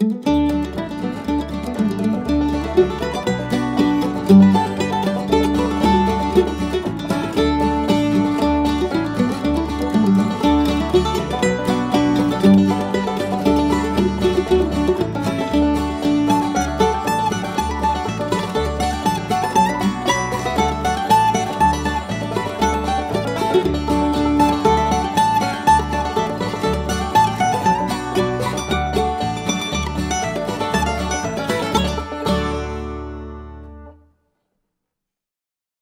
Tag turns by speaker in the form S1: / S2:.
S1: Música